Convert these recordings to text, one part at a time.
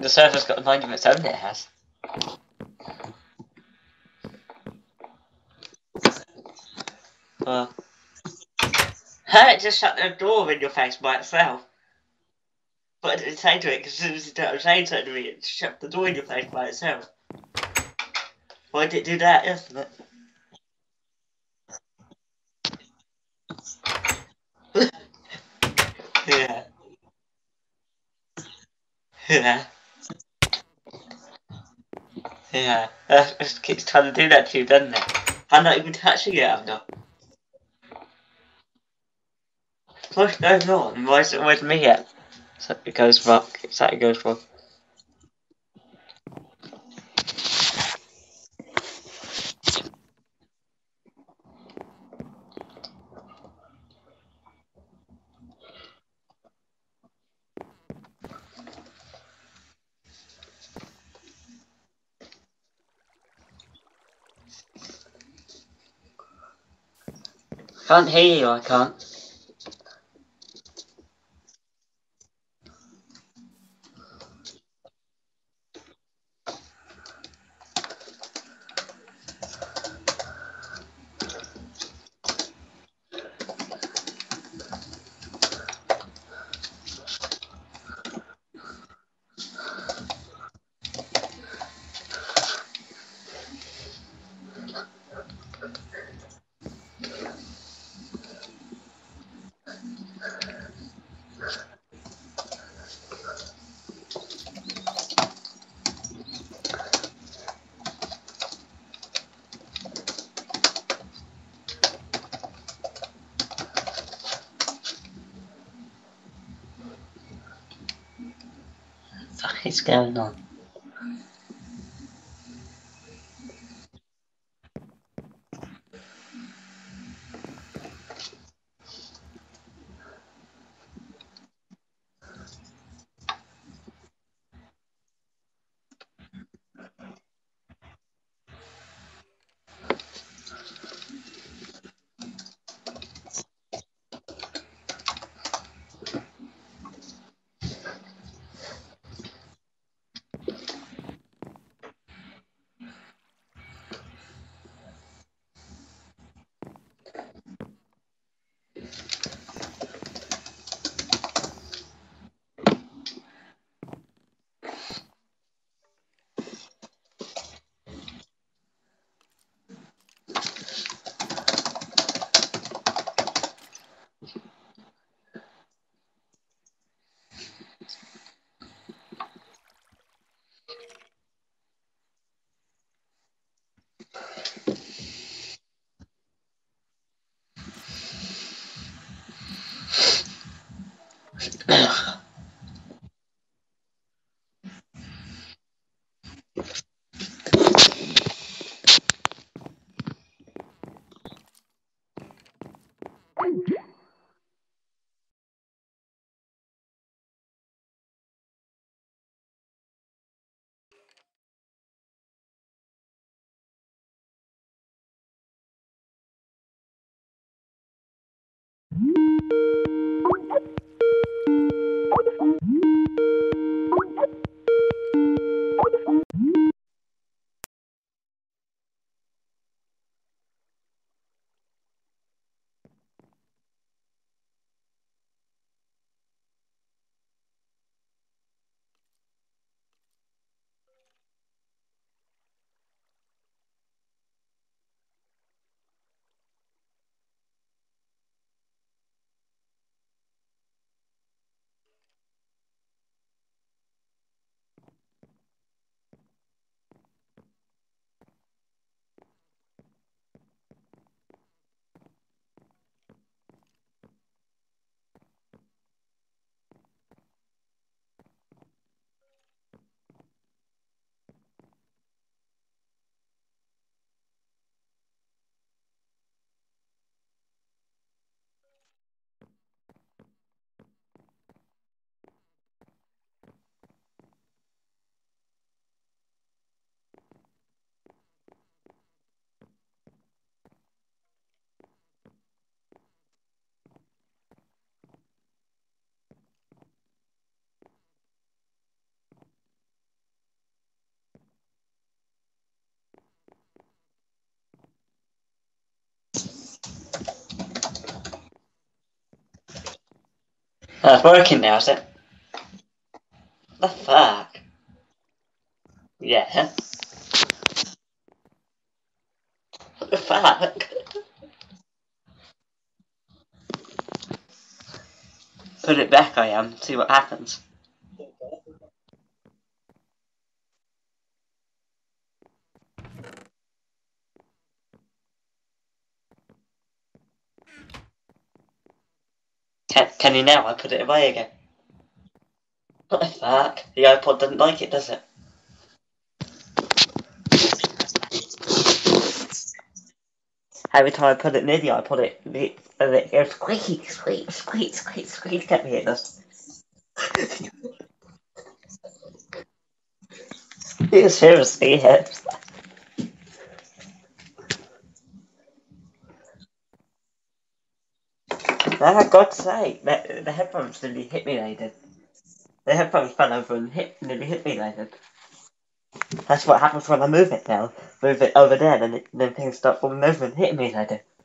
The server's got a mind of its own, it has. Well. It just shut the door in your face by itself. But I didn't say to it because as soon as saying to me, it shut the door in your face by itself. Why did it do that, isn't it? yeah. Yeah. Yeah. Just keeps trying to do that to you, doesn't it? I'm not even touching it, I'm not. What's going on? Why is it with me yet? So it goes wrong. So it goes wrong. Can't hear you, I can't. fuck is going on? It's working now, is it? The fuck? Yeah. What the fuck? Put it back, I am. See what happens. Can now? I put it away again. What the fuck? The iPod doesn't like it, does it? Every time I put it near the iPod, it, it, it goes squeak, squeak, squeak, squeak, squeak at me. It does. seriously, yeah. Oh, God's sake, the, the headphones nearly hit me, they did. The headphones fell over and hit, nearly hit me, they did. That's what happens when I move it now. Move it over there, then, then things start falling over and hitting me, they do.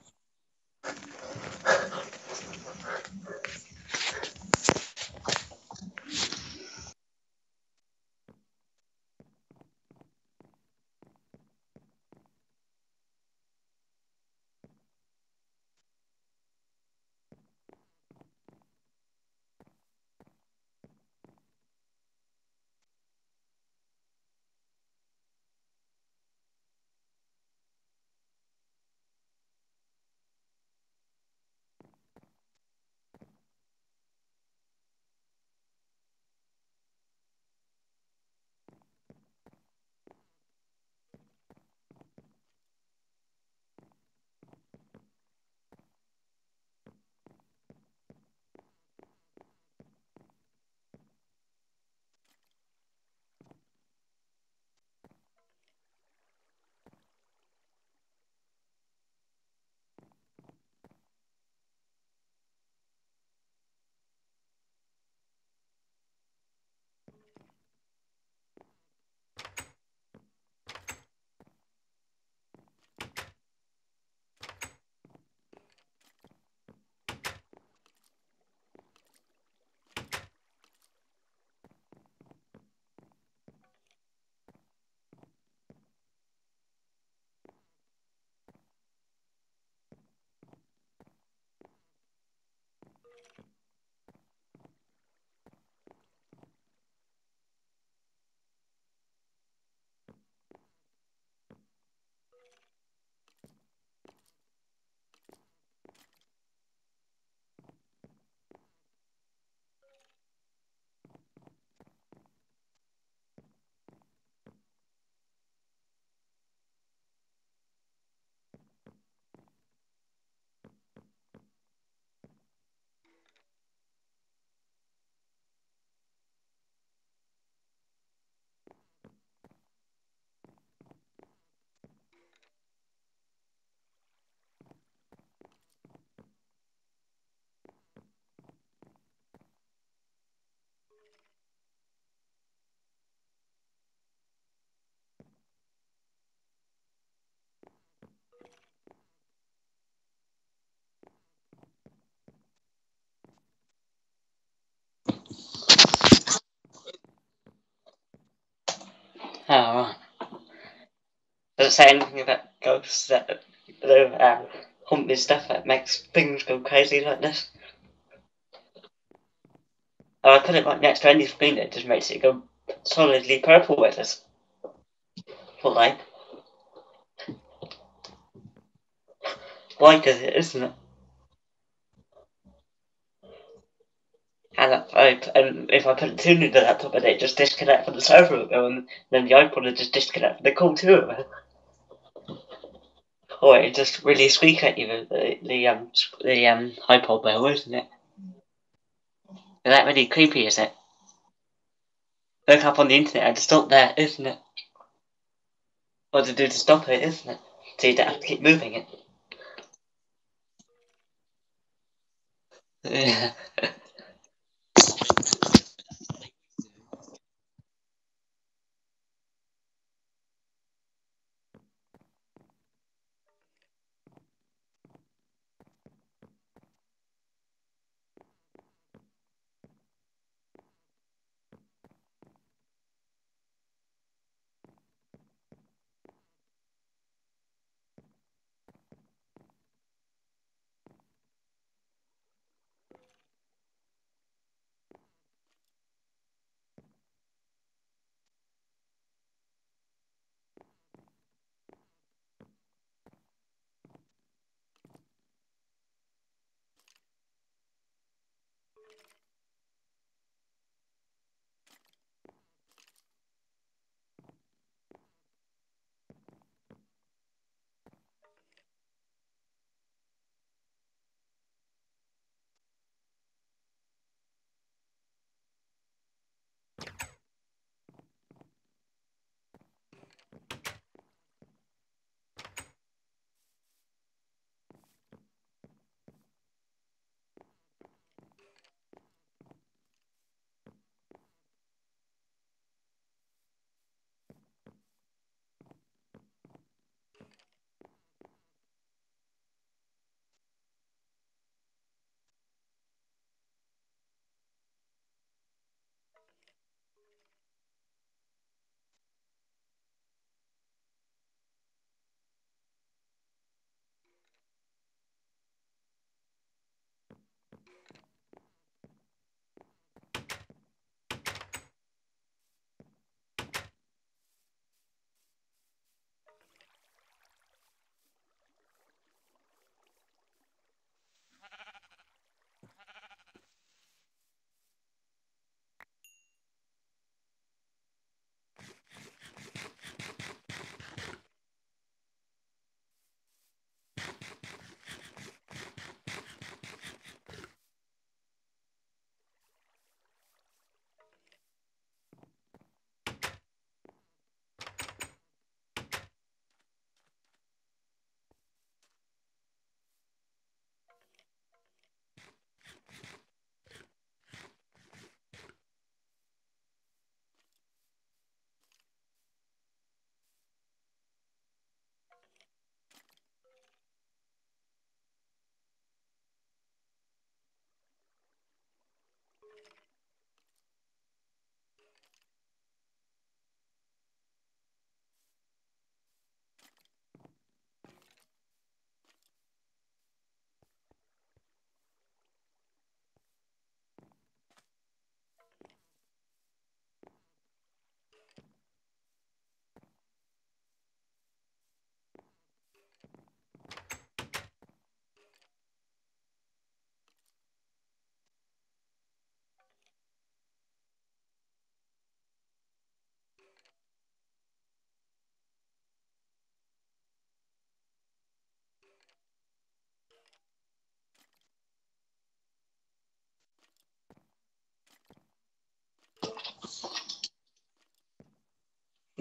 Oh. Does it say anything about ghosts that um, hump me stuff that makes things go crazy like this? Oh, I put it right next to any screen that just makes it go solidly purple with us. What like? Why does it, isn't it? And, And if I put it too near the laptop and it just disconnect from the server and then the iPod will just disconnect from the call too. Or it just really squeak at you the the um the um iPod bell, isn't it? Is that really creepy, is it? Look up on the internet and it's not there, isn't it? What to do to stop it, isn't it? So you don't have to keep moving it. Yeah.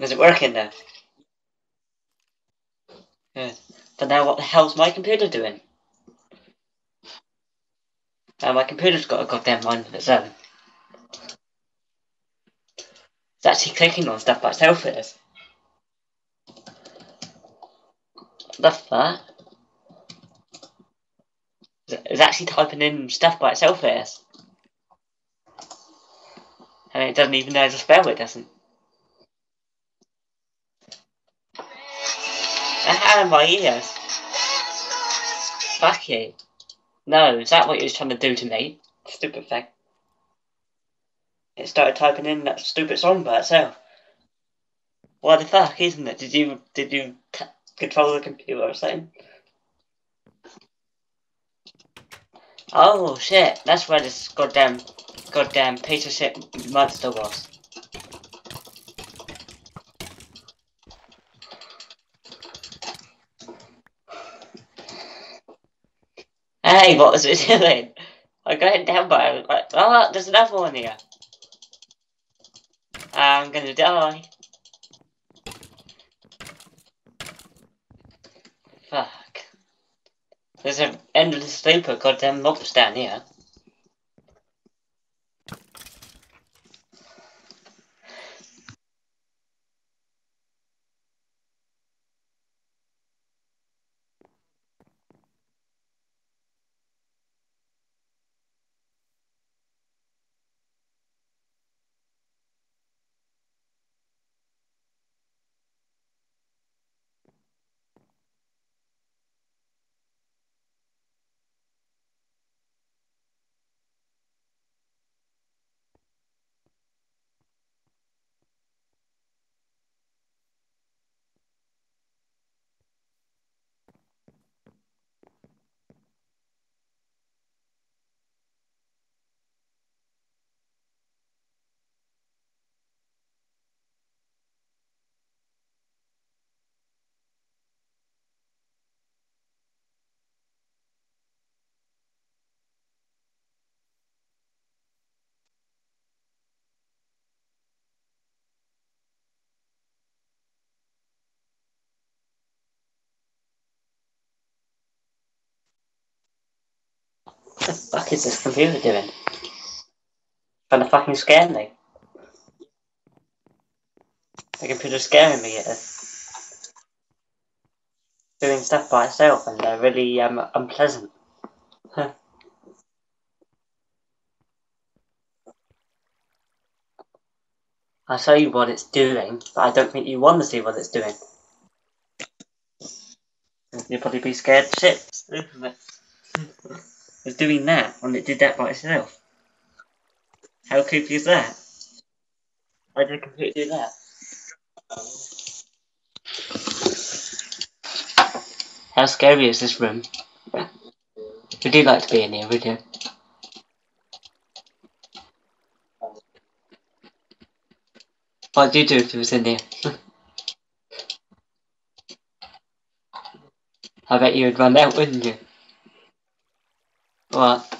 Is it working now? Good. But now what the hell's my computer doing? Now my computer's got a goddamn mind of its own. It's actually clicking on stuff by itself, it is. The fuck? It's actually typing in stuff by itself, it is. And it doesn't even know how to spell it, doesn't. How in my ears? Fuck you. No, is that what you was trying to do to me? Stupid thing. It started typing in that stupid song by itself. What the fuck, isn't it? Did you did you control the computer or something? Oh shit, that's where this goddamn goddamn piece of shit monster was. Hey, what was it doing? I got it down by like, oh, there's another one here. I'm gonna die. Fuck. There's an endless loop of goddamn mobs down here. What the fuck is this computer doing? Trying to fucking scare me. The computer's scaring me. It's doing stuff by itself and they're really um, unpleasant. I'll show you what it's doing, but I don't think you want to see what it's doing. You'll probably be scared shit. It's doing that when it did that by itself. How creepy is that? Why did computer do that? How scary is this room? Would you like to be in here, would you? What'd you do if you was in here? I bet you would run out, wouldn't you? What?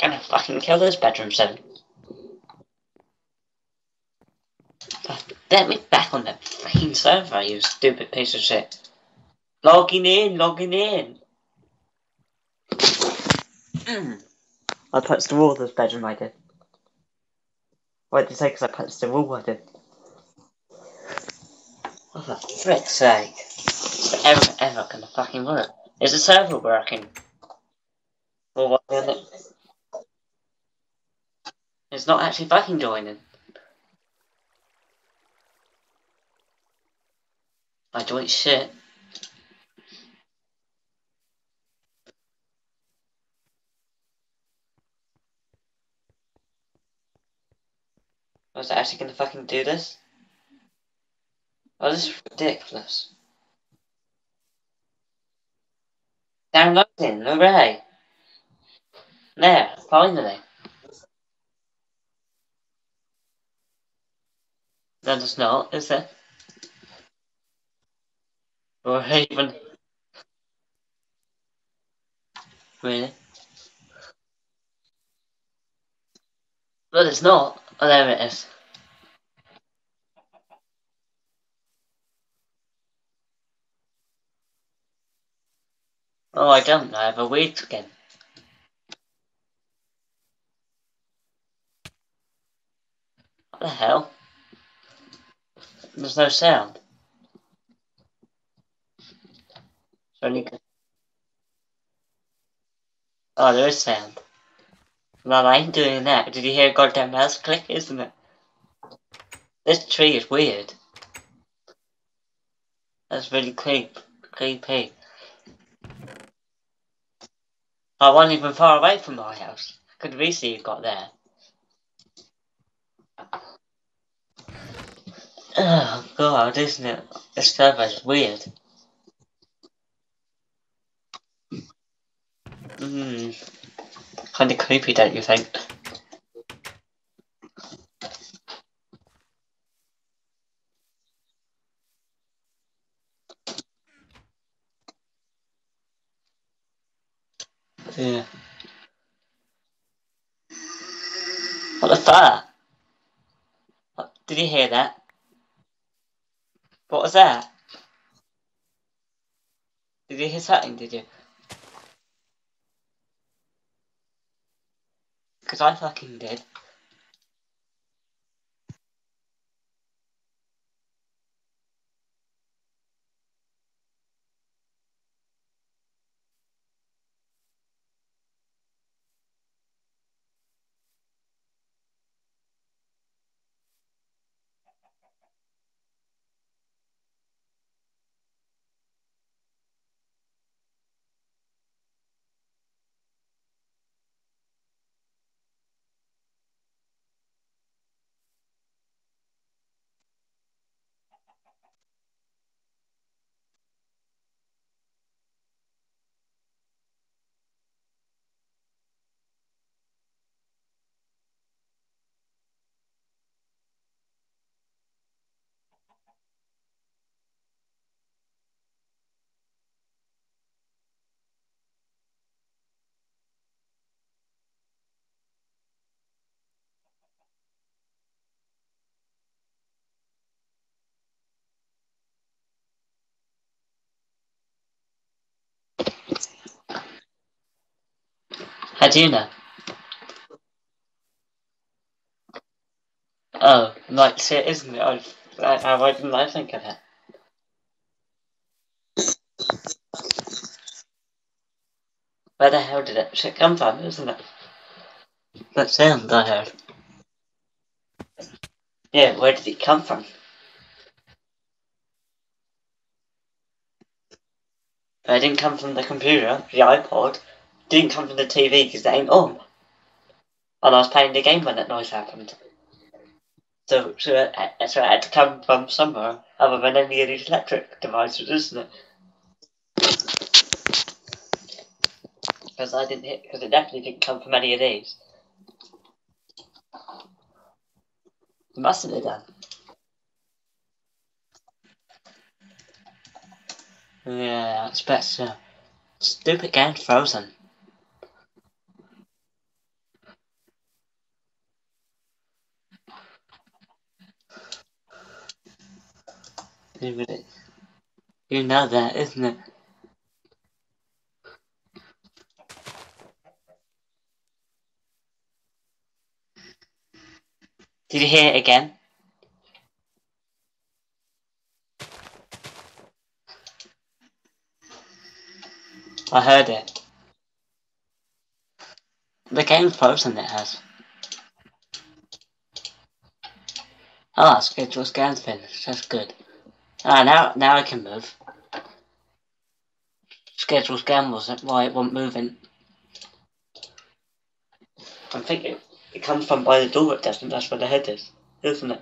Gonna fucking kill this bedroom seven. Let me back on that fucking server, you stupid piece of shit. Logging in, logging in. I punched the wall of this bedroom, I did. What did you say? Because I punched the wall, I did. Oh, for frick's sake. Is it ever, ever gonna fucking work? Is the server working? Or what? It's not actually fucking joining. I joined shit. Was I actually gonna fucking do this? Oh, this is ridiculous. Downloading, hooray! There, finally. That is not, is it? Or even... Really? But it's not. Oh, there it is. Oh, I don't. I have a wait again. What the hell? There's no sound. Oh, there is sound. Well, I ain't doing that. Did you hear a goddamn mouse click, isn't it? This tree is weird. That's really creep creepy. I wasn't even far away from my house. Could we see you got there? Oh god, isn't it? This server is weird. Hmm. Kinda creepy, don't you think? Yeah. What the fuck? Did you hear that? What was that? Did you hear something, did you? Because I fucking did. How do you know? Oh, like shit, isn't it? Oh, I, I, oh, why didn't I think of it? Where the hell did that shit come from, isn't it? That sound I heard. Yeah, where did it come from? It didn't come from the computer, the iPod. Didn't come from the TV because it ain't on. And I was playing the game when that noise happened. So, so, it, so it had to come from somewhere other than any of these electric devices, isn't it? Because I didn't hit, because it definitely didn't come from any of these. It mustn't have done. Yeah, expect so. Stupid game frozen. You know that, isn't it? Did you hear it again? I heard it. The game's frozen, it has. Ah, schedule scan's finished. That's good. Ah, now now I can move. Schedule scan wasn't why it wasn't moving. I'm thinking it comes from by the door it doesn't, that's where the head is, isn't it?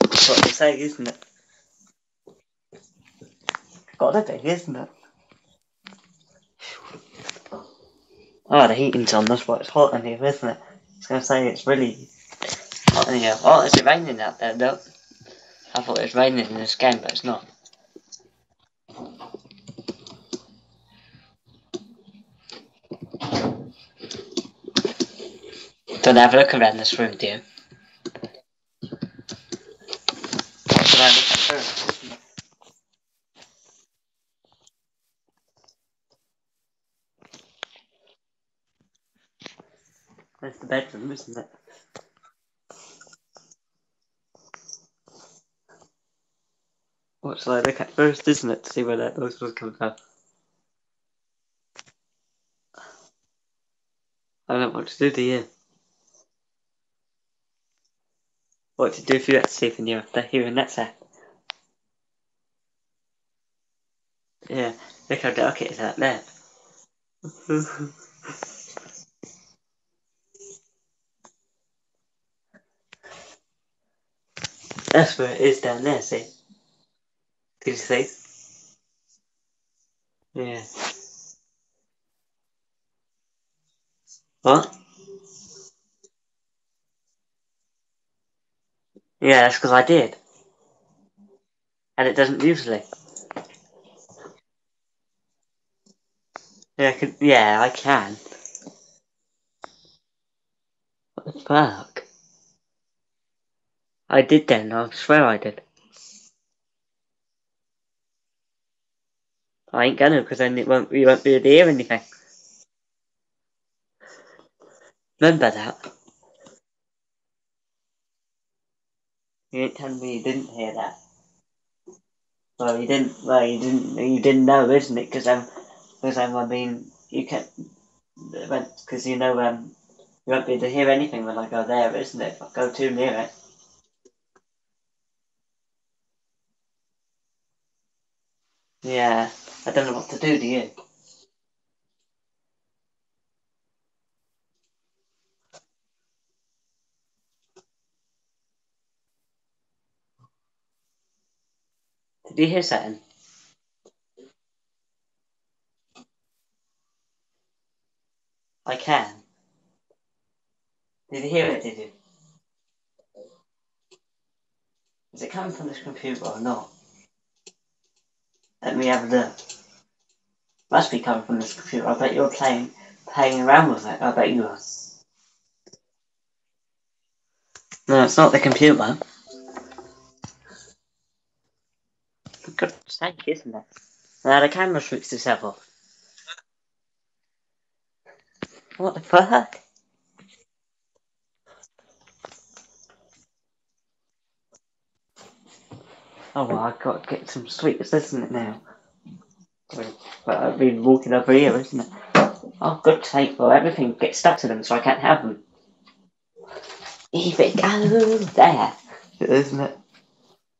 That's what they say, isn't it? Gotta be, isn't it? Oh, the heating's on, that's why it's hot in here, isn't it? I was gonna say it's really hot in here. Oh, is it raining out there, though? I thought it was raining in this game, but it's not. Don't have a look around this room, first? That's the bedroom, isn't it? What shall I look at first, isn't it, to see where that those will come from? I don't know what to do, do you? What to do if you had to sleep in your hearing that's it. Yeah, look how dark it is out there. That's where it is down there, see? Did you see? Yeah. What? Yeah, that's because I did. And it doesn't usually. Yeah, I can, yeah, I can. What the fuck? I did then, I swear I did. I ain't gonna, because then it won't, you won't be able to hear anything. Remember that? You ain't telling me you didn't hear that. Well, you didn't. Well, you didn't. You didn't know, isn't it? Because um, because um, I mean, you can, because you know um, you won't be able to hear anything when I go there, isn't it? If I go too near it. Yeah, I don't know what to do, do you? Did you hear something? I can. Did you hear it, did you? Is it coming from this computer or not? Let me have a look. Must be coming from this computer. I bet you're playing playing around with it. I bet you are. No, it's not the computer. For God's sake, isn't it? Now the camera switched itself off. What the fuck? Oh well, I've got to get some sweets, isn't it now? But I've been walking over here, isn't it? Oh, good sake, well, everything gets stuck to them, so I can't have them. If it goes there, isn't it?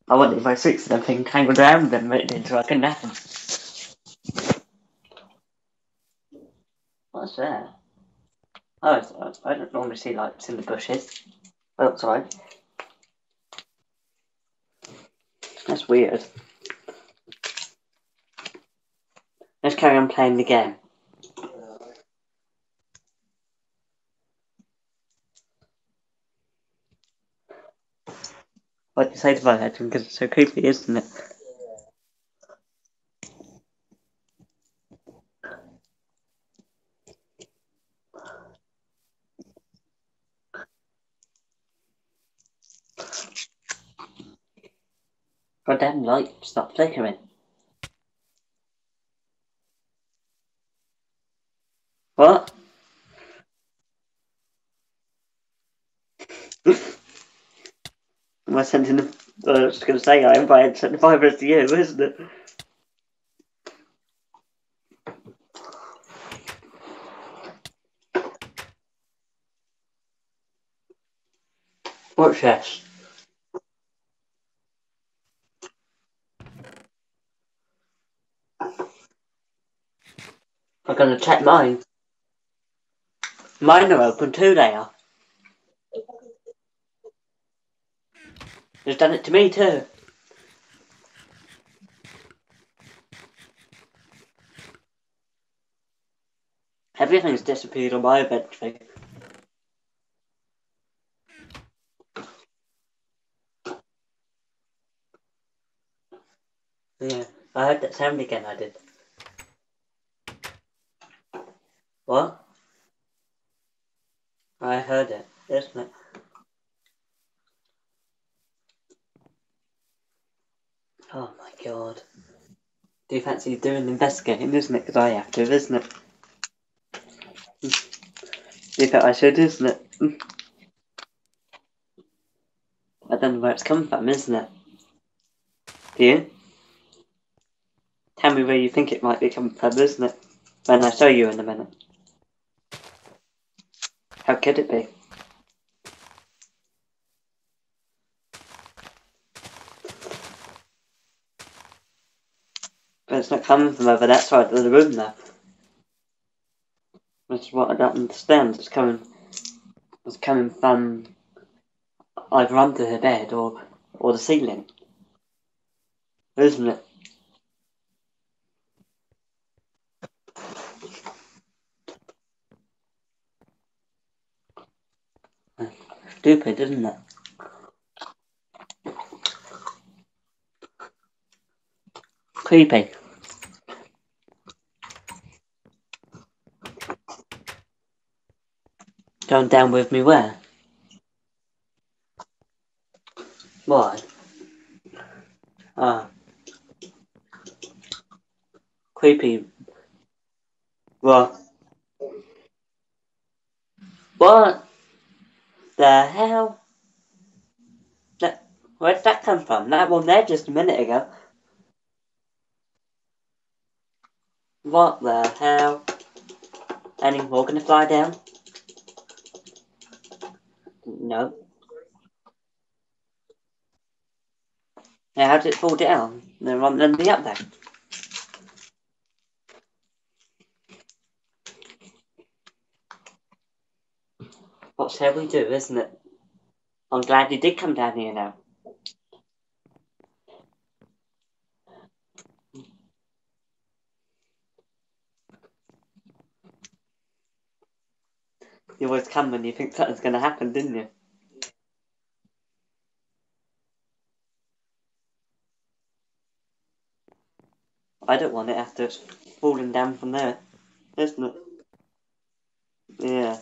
I wonder if I switch to them thing tangled around them, so I can have them. What's that? Oh, I don't normally see lights in the bushes. Oh, Outside. Weird. Let's carry on playing the game. What do you say to my head? Because it's so creepy, isn't it? Goddamn light, stop flickering. What? Am I sending them? Uh, I was going to say I am, but I sent the virus to you, isn't it? What's this? I'm gonna check mine. Mine are open too, they are. It's done it to me too. Everything's disappeared on my eventually. Yeah, I heard that sound again, I did. What? I heard it, isn't it? Oh my god. Do you fancy doing investigating, isn't it? Because I have to, isn't it? You think I should, isn't it? I don't know where it's come from, isn't it? Do you? Tell me where you think it might be coming from, isn't it? When I show you in a minute. How could it be? But it's not coming from over that side of the room now. That's what I don't understand. It's coming it's coming from either under her bed or or the ceiling. Isn't it? Stupid, isn't it? Creepy. Going down with me where? Why? Ah. Creepy. What? What? The hell? That, where'd that come from? That one there just a minute ago. What the hell? Any more gonna fly down? No. Now how did it fall down? They're on the up there. What shall we do, isn't it? I'm glad you did come down here now. You always come when you think something's going to happen, didn't you? I don't want it after it's falling down from there, isn't it? Yeah.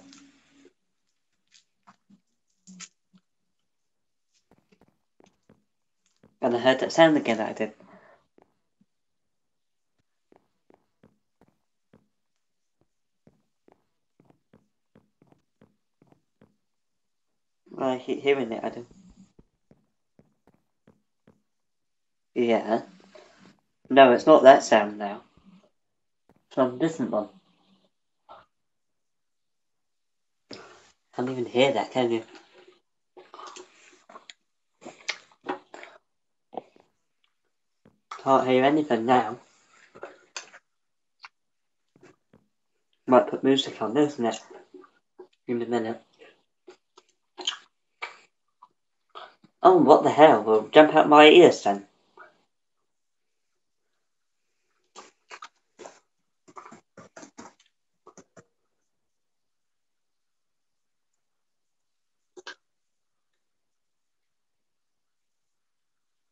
And I heard that sound again I did. I keep hearing it, Adam. Yeah. No, it's not that sound now. Some different one. Can't even hear that, can you? Can't hear anything now. Might put music on, isn't it? In a minute. Oh, what the hell? Will jump out my ears then.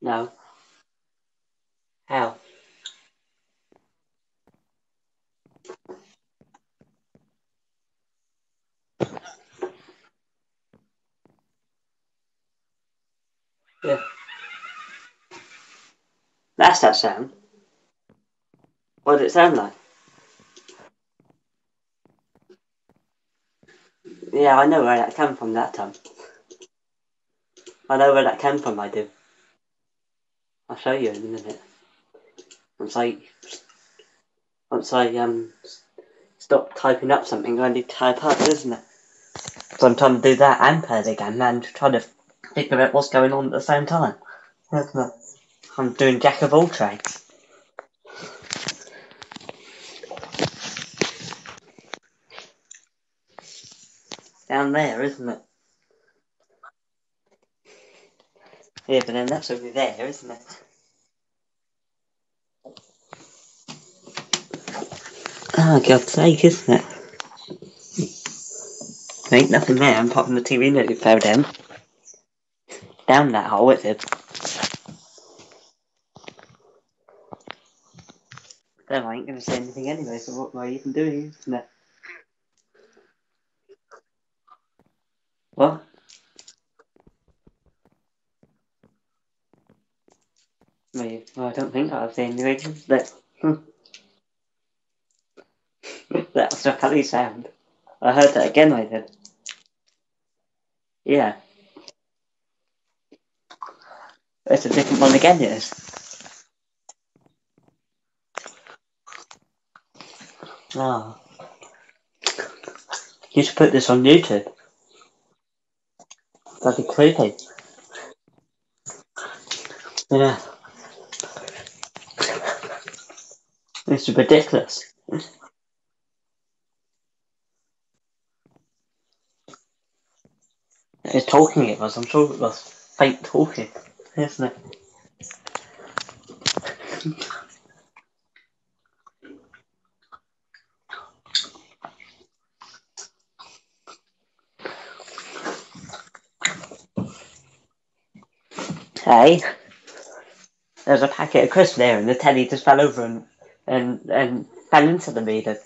No. How? Yeah. That's that sound. What did it sound like? Yeah, I know where that came from that time. I know where that came from, I do. I'll show you in a minute. Once I once I um stop typing up something I need to type up, isn't it? So I'm trying to do that and play the game and try to figure out what's going on at the same time. I'm doing jack of all trades. Down there, isn't it? Yeah, but then that's over there, isn't it? Oh, God's sake, isn't it? There ain't nothing there apart from the TV that fell down. Down that hole, it. I ain't gonna say anything anyway, so what am I even doing, isn't it? What? Me? Well, I don't think I've seen anything, but... Hmm. that was a funny sound. I heard that again, I did. Yeah. It's a different one again, it Oh. You should put this on YouTube. That'd be creepy. Yeah. It's ridiculous. It's talking it was, I'm sure it was fake talking, isn't it? hey, there's a packet of crisps there and the telly just fell over and, and, and fell into the meter.